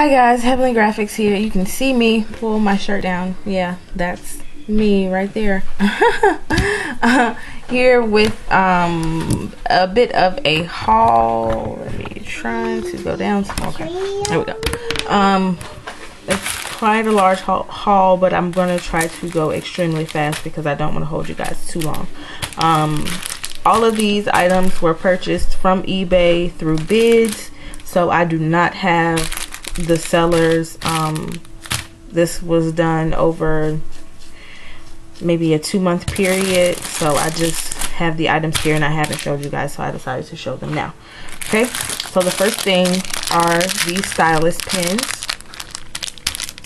Hi guys, Heavenly Graphix here. You can see me pull my shirt down. Yeah, that's me right there. uh, here with um, a bit of a haul. Let me try to go down. Okay, there we go. Um, it's quite a large haul, but I'm to try to go extremely fast because I don't want to hold you guys too long. Um, all of these items were purchased from eBay through bids, so I do not have the sellers. Um, this was done over maybe a two month period. So I just have the items here and I haven't showed you guys. So I decided to show them now. Okay. So the first thing are these stylus pins.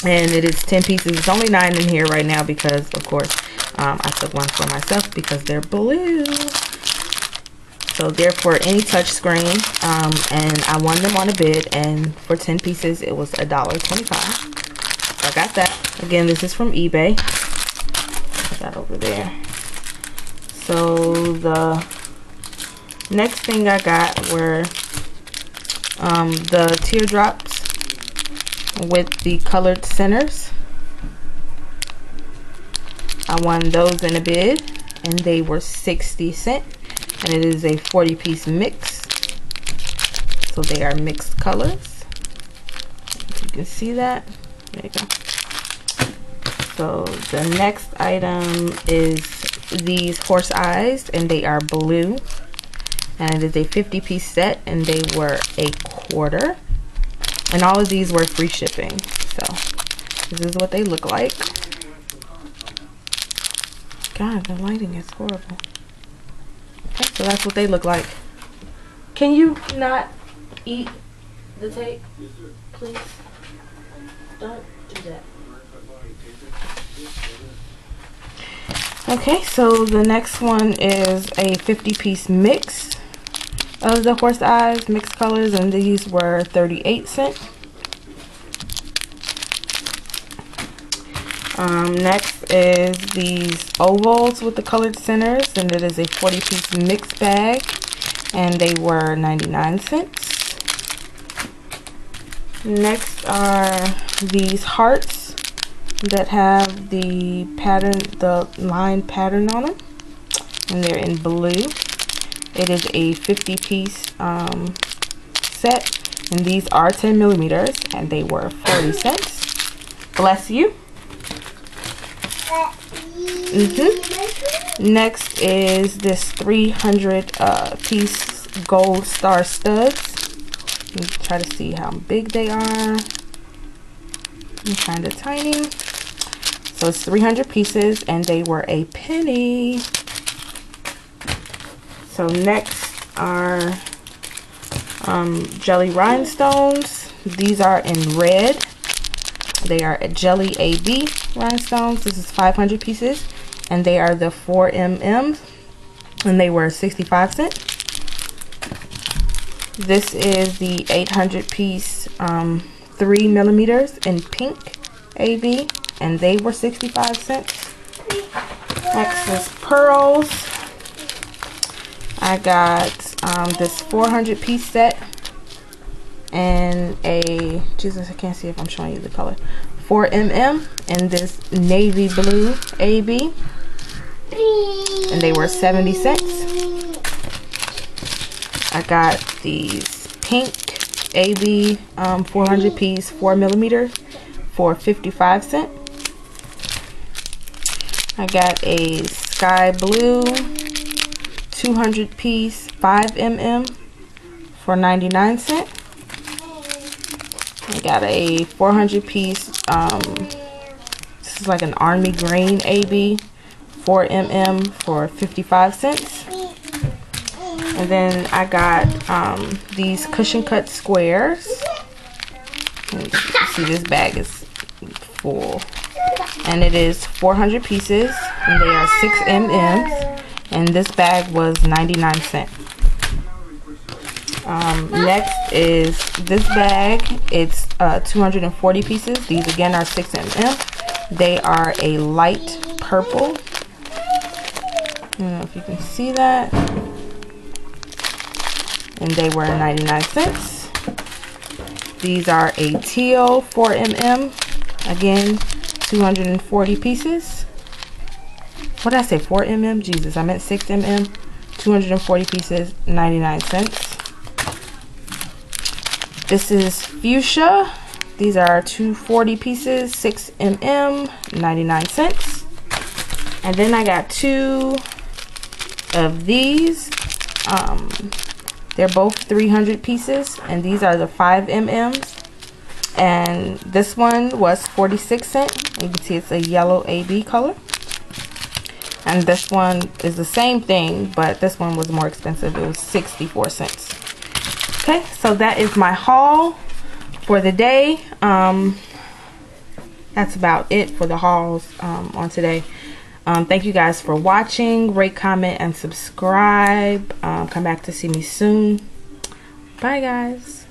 And it is 10 pieces. It's only nine in here right now because of course um, I took one for myself because they're blue. So therefore any touch screen um, and I won them on a bid and for 10 pieces it was a dollar 25. So I got that. Again, this is from eBay. That over there. So the next thing I got were um, the teardrops with the colored centers. I won those in a bid and they were 60 cents and it is a 40 piece mix. So they are mixed colors. You can see that there you go. So the next item is these horse eyes and they are blue. And it is a 50 piece set and they were a quarter. And all of these were free shipping. So this is what they look like. God the lighting is horrible so that's what they look like. Can you not eat the tape? Please. Don't do that. Okay, so the next one is a 50 piece mix of the horse eyes mixed colors and these were 38 cents. Um, next is these ovals with the colored centers, and it is a 40 piece mix bag, and they were 99 cents. Next are these hearts that have the pattern, the line pattern on them, and they're in blue. It is a 50 piece um, set, and these are 10 millimeters, and they were 40 cents. Bless you. Mm -hmm. Next is this 300 uh, piece gold star studs. try to see how big they are. kind of tiny. So it's 300 pieces and they were a penny. So next are um, jelly rhinestones. These are in red. They are jelly AB rhinestones. This is 500 pieces and they are the 4mm and they were 65 cents. This is the 800 piece um, 3 millimeters in pink AB and they were 65 cents. Next is pearls. I got um, this 400 piece set and a, Jesus, I can't see if I'm showing you the color, 4mm and this navy blue AB and they were 70 cents. I got these pink AB um, 400 piece 4 millimeter for 55 cents. I got a sky blue 200 piece 5 mm for 99 cents. Got a 400 piece um, this is like an army green AB 4mm for 55 cents. And then I got um, these cushion cut squares. see this bag is full. And it is 400 pieces and they are 6 mm. And this bag was 99 cents. Um, next is this bag. It's uh, 240 pieces. These again are 6 mm. They are a light purple I don't know if you can see that. And they were 99 cents. These are a teal 4mm. Again, 240 pieces. What did I say? 4mm? Jesus, I meant 6mm. 240 pieces, 99 cents. This is fuchsia. These are 240 pieces, 6mm, 99 cents. And then I got two of these. Um, they're both 300 pieces, and these are the 5 mm's. And this one was 46 cents. You can see it's a yellow AB color. And this one is the same thing, but this one was more expensive. It was 64 cents. Okay, so that is my haul for the day. Um, that's about it for the hauls um, on today. Um, thank you guys for watching. Rate, comment, and subscribe. Um, come back to see me soon. Bye, guys.